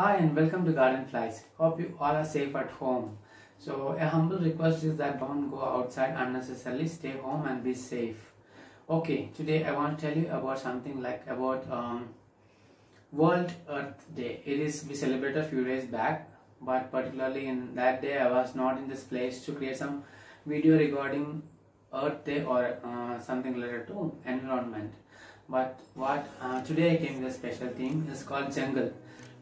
Hi and welcome to Garden Flies. Hope you all are safe at home. So a humble request is that don't go outside unnecessarily. Stay home and be safe. Okay, today I want to tell you about something like about um, World Earth Day. It is we celebrated a few days back, but particularly in that day I was not in this place to create some video regarding Earth Day or uh, something related to environment. But what uh, today I came with a special theme is called jungle.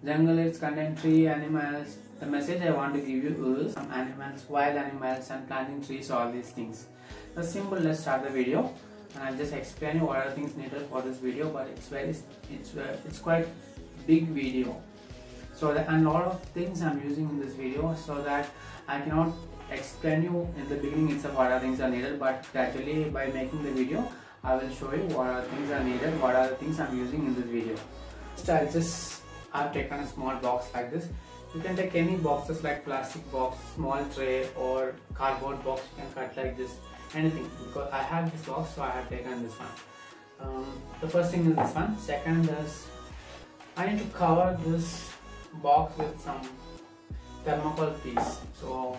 Jungle is contain tree, animals. The message I want to give you is some animals, wild animals, and planting trees, all these things. The simple. Let's start the video, and I'll just explain you what are things needed for this video. But it's very, it's uh, it's quite big video. So that, and a lot of things I'm using in this video so that I cannot explain you in the beginning itself what are things are needed. But gradually by making the video, I will show you what are things are needed, what are the things I'm using in this video. So I'll just I've taken a small box like this. You can take any boxes like plastic box, small tray or cardboard box. You can cut like this, anything. Because I have this box, so I have taken this one. Um, the first thing is this one. Second is I need to cover this box with some thermocol piece. So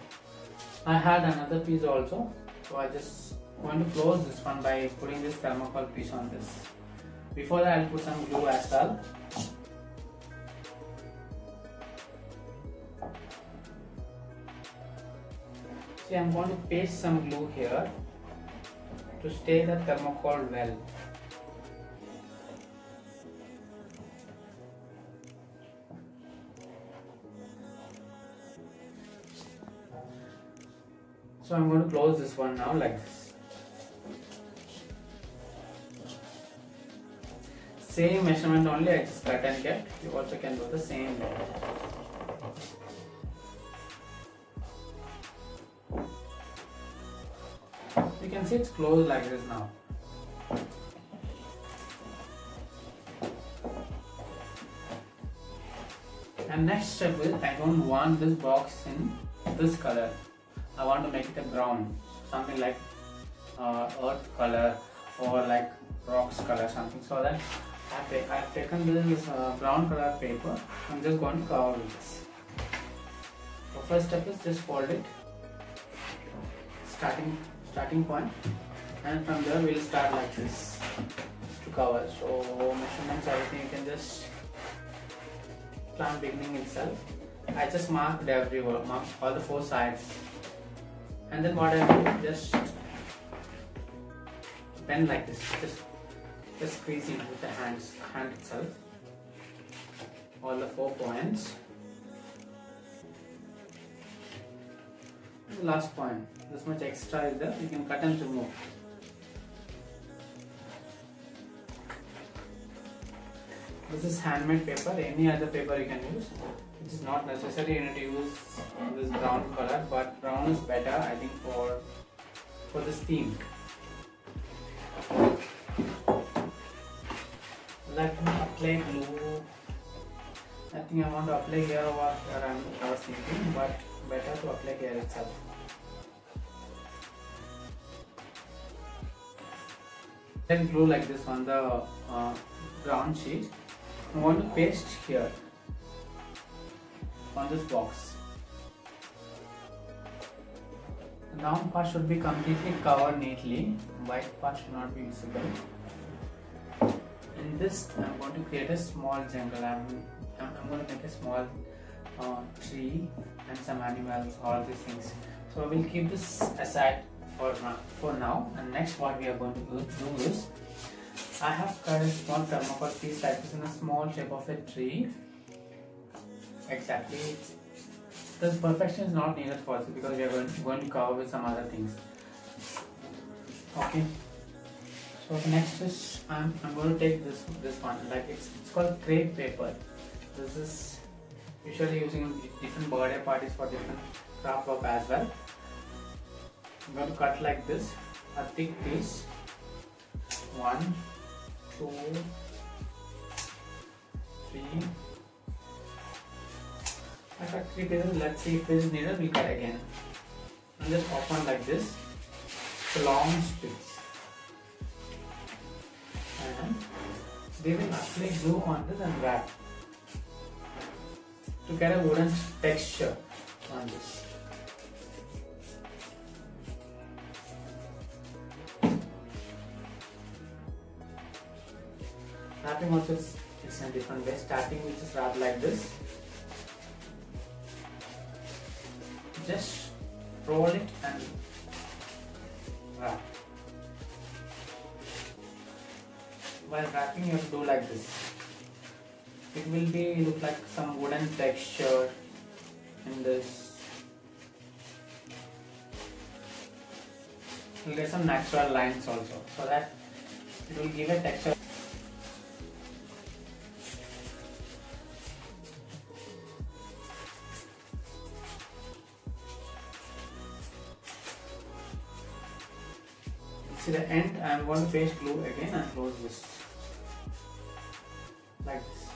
I had another piece also. So I just want to close this one by putting this thermocol piece on this. Before that I'll put some glue as well. See, I'm going to paste some glue here to stay the thermocol well. So I'm going to close this one now like this. Same measurement only I just cut and kept. You also can do the same can see it's closed like this now. And next step is I don't want this box in this color. I want to make it a brown, something like uh, earth color or like rocks color, something. So that I've, I've taken this uh, brown color paper. I'm just going to cover this. The first step is just fold it, starting starting point. And from there we'll start like this to cover. So measurements everything you can just plan beginning itself. I just marked everywhere mark all the four sides. And then what I do just bend like this. Just just squeeze it with the hands hand itself. All the four points the last point. This much extra is there. You can cut and remove. This is handmade paper. Any other paper you can use. It is not necessary. You need to use this brown color but brown is better I think for for this theme. Let me apply glue I think I want to apply here or here I'm, thinking but better to apply here itself then glue like this on the uh, brown sheet. I want to paste here on this box. The round part should be completely covered neatly. White part should not be visible. In this I'm going to create a small jungle. I'm, I'm, I'm going to make a small uh, tree and some animals all these things. So we'll keep this aside for now, for now and next what we are going to do is I have cut a small thermocol piece like this in a small shape of a tree. Exactly. This perfection is not needed for us because we are going, going to cover with some other things. Okay. So next is I'm, I'm going to take this this one. Like it's, it's called crepe paper. This is usually using different birthday parties for different craft work as well I'm going to cut like this. A thick piece. One two three. I cut three pieces let's see if it's needed we'll cut again. And just open like this. Long strips and they will apply glue on this and wrap to get a wooden texture on this. Wrapping also is, is in a different way. Starting with just wrap like this. Just roll it and wrap. While wrapping you have to do like this. It will be look like some wooden texture in this. You'll get some natural lines also so that it will give a texture. Going to paste glue again and close this like this.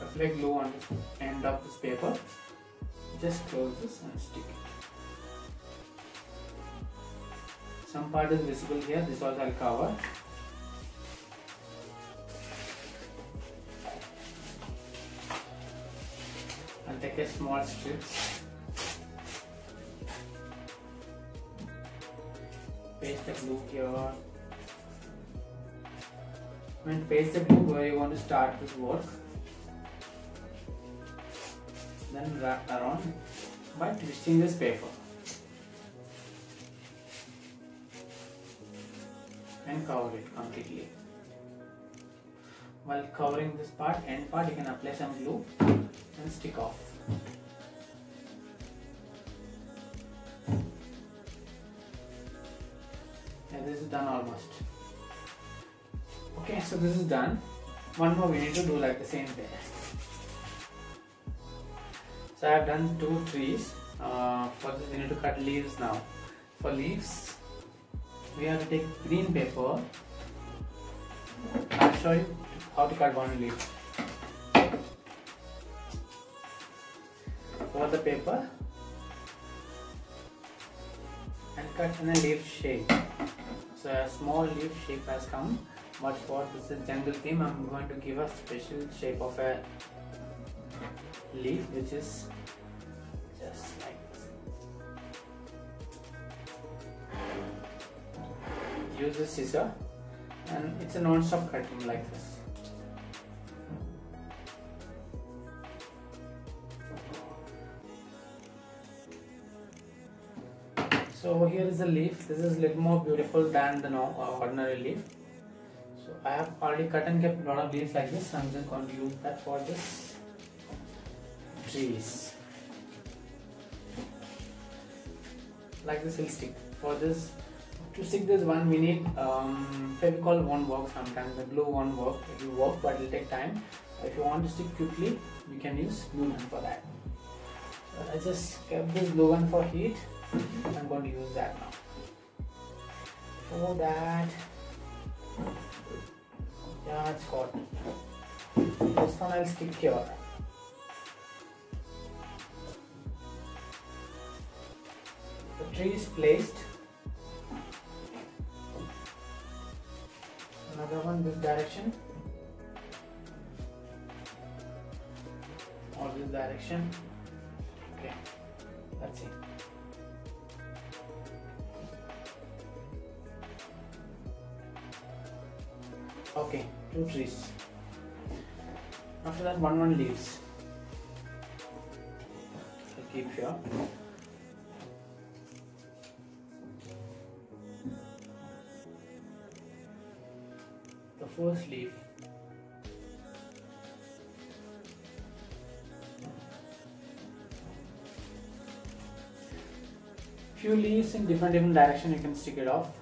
Apply glue on the end of this paper. Just close this and stick it. Some part is visible here, this also I'll cover. Strips. Paste the glue here. When paste the glue where you want to start this work. Then wrap around by twisting this paper. And cover it completely. While covering this part, end part, you can apply some glue and stick off. Yeah, this is done almost. Okay, so this is done. One more we need to do like the same way. So I have done two trees. Uh, for this we need to cut leaves now. For leaves, we have to take green paper. I'll show you how to cut one leaf. For the paper and cut in a leaf shape. So a small leaf shape has come but for this jungle theme I'm going to give a special shape of a leaf which is just like this. Use a scissor and it's a non-stop cutting like this. So here is the leaf. This is a little more beautiful than the no, uh, ordinary leaf. So I have already cut and kept a lot of leaves like this. I'm just going to use that for this trees. Like this will stick. For this, to stick this one we need um, Fevicol won't work sometimes. The glue won't work. It will work but it will take time. If you want to stick quickly, you can use glue gun for that. So I just kept this glue gun for heat. I'm going to use that now. For that, yeah, it's. This one I'll stick here. The tree is placed. Another one this direction. Or this direction. After that, one one leaves. I'll keep here. The first leaf. Few leaves in different different direction. You can stick it off.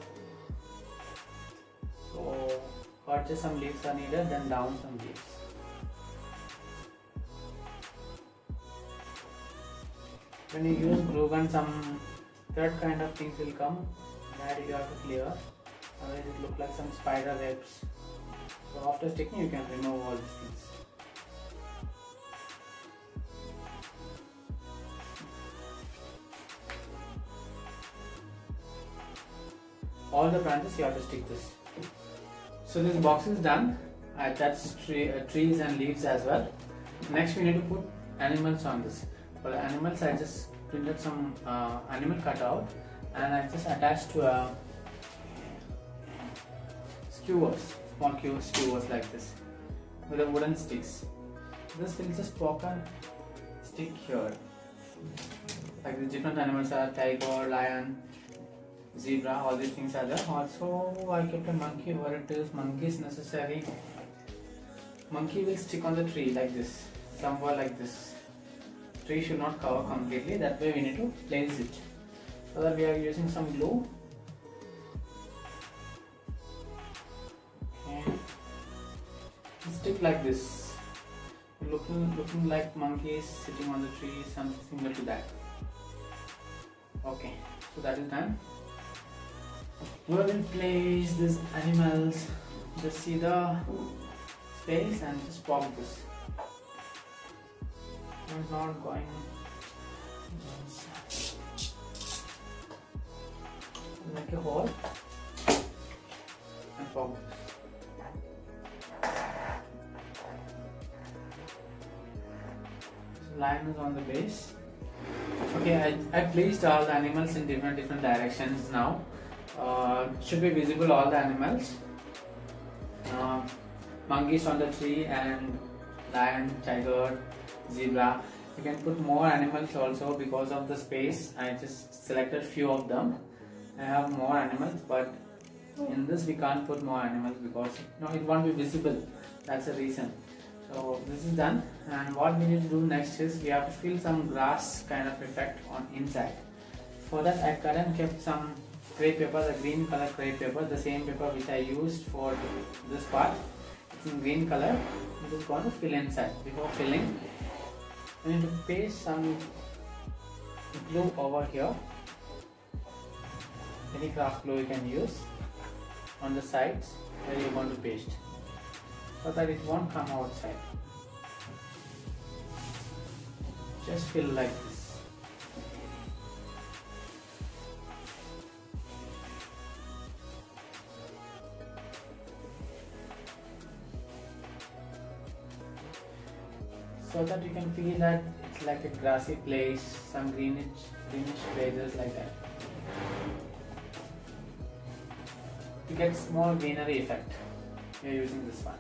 So just some leaves are needed then down some leaves when you use glue gun some third kind of things will come. That you have to clear. Otherwise it look like some spider webs. So after sticking you can remove all these things. All the branches you have to stick this. So this box is done. I attached tree, uh, trees and leaves as well. Next we need to put animals on this for the animals I just printed some uh, animal cutout and I just attached to a skewers small skewers like this with the wooden sticks. This will just poke a stick here. Like the different animals are tiger lion zebra all these things are there. Also I kept a monkey where it is. Monkey is necessary. Monkey will stick on the tree like this somewhere like this tree should not cover completely that way we need to place it. So that we are using some glue. Okay. Stick like this. Looking looking like monkeys sitting on the tree something similar to that. Okay so that is done. We will place these animals just see the space and just pop this. Not going. Make a hole and pop. So line is on the base. Okay, I, I placed all the animals in different different directions now. Uh, should be visible all the animals. Uh, monkeys on the tree and lion, tiger, zebra. You can put more animals also because of the space. I just selected few of them. I have more animals but in this we can't put more animals because no, it won't be visible. That's the reason. So this is done and what we need to do next is we have to fill some grass kind of effect on inside. For that I cut and kept some crepe paper, the green color crepe paper, the same paper which I used for this part it's in green color I'm just going to fill inside before filling I need to paste some glue over here. Any craft glue you can use on the sides where you want to paste. So that it won't come outside. Just fill like this so that you can feel that it's like a grassy place, some greenish, greenish places like that. To get small greenery effect, we are using this one.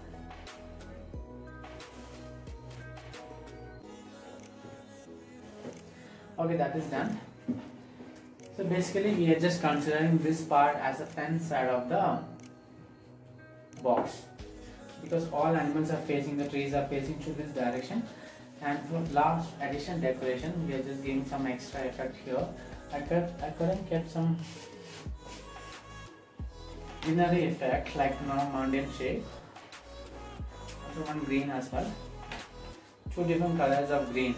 Okay, that is done. So basically we are just considering this part as a front side of the box because all animals are facing the trees are facing to this direction and for last addition decoration we are just giving some extra effect here. I could I couldn't get some greenery effect like know, mountain shape. Also one green as well. Two different colors of green.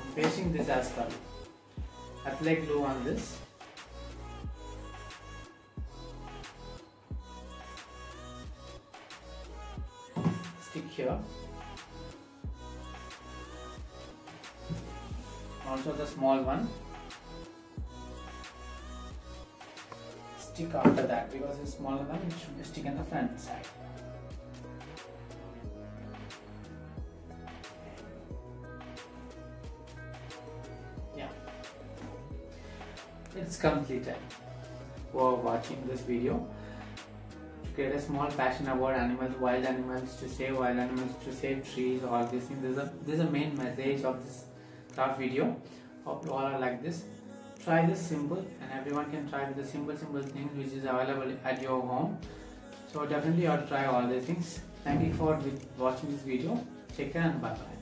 I'm pasting this as well. Apply glue on this. Stick here small one. Stick after that because it's smaller one it should stick in the front side. Yeah. It's completed. For watching this video to a small passion about animals wild animals to save wild animals to save trees all these things this is a, this is a main message of this craft video all are like this. Try this simple and everyone can try the simple simple things which is available at your home. So definitely to try all these things. Thank you for watching this video. Take care and bye bye